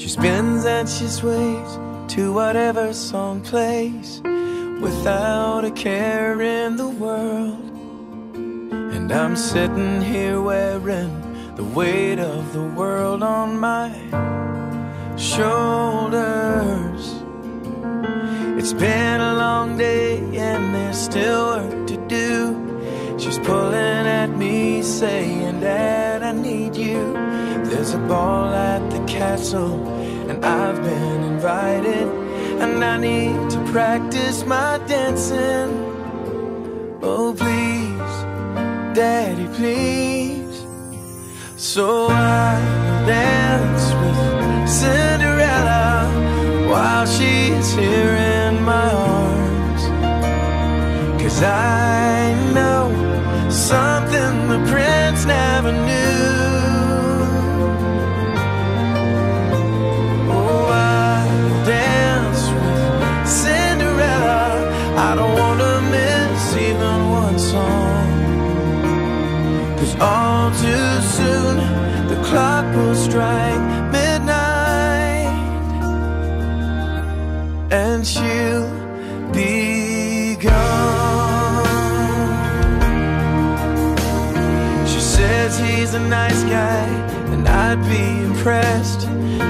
and she sways to whatever song plays without a care in the world. And I'm sitting here wearing the weight of the world on my shoulders. It's been a long day and there's still work to do. She's pulling at me, saying, Dad, I need you. There's a ball at the castle, and I've been invited. And I need to practice my dancing. Oh, please, Daddy, please. So I dance with Cinderella while she's here in my arms. Cause I I don't wanna miss even one song. Cause all too soon the clock will strike midnight and she'll be gone. She says he's a nice guy and I'd be impressed.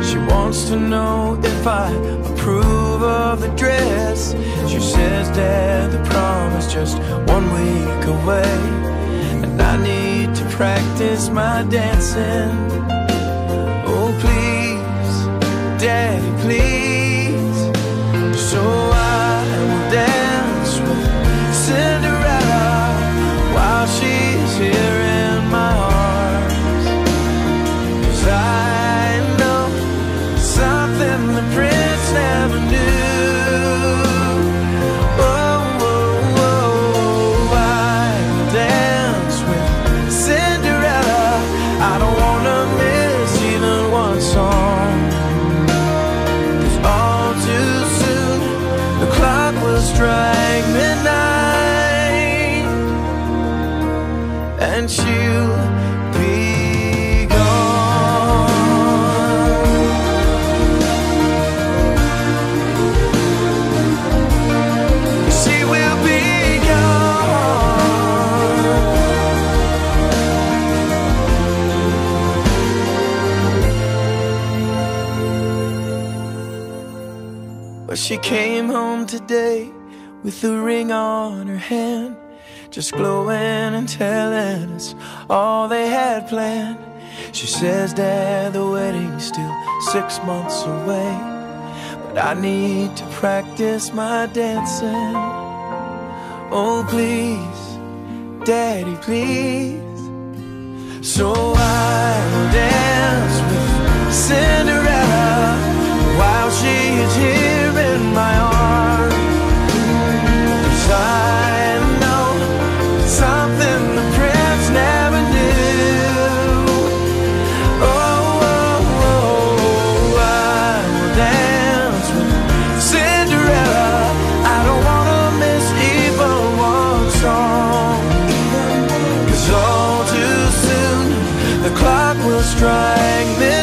She wants to know if I approve of the dress. She says, Dad, the prom is just one week away. And I need to practice my dancing. Oh, please, Daddy, please. So strike midnight and she'll But she came home today with a ring on her hand, just glowing and telling us all they had planned. She says, Dad, the wedding's still six months away, but I need to practice my dancing. Oh, please, Daddy, please. So I will dance with Cinderella will strike midnight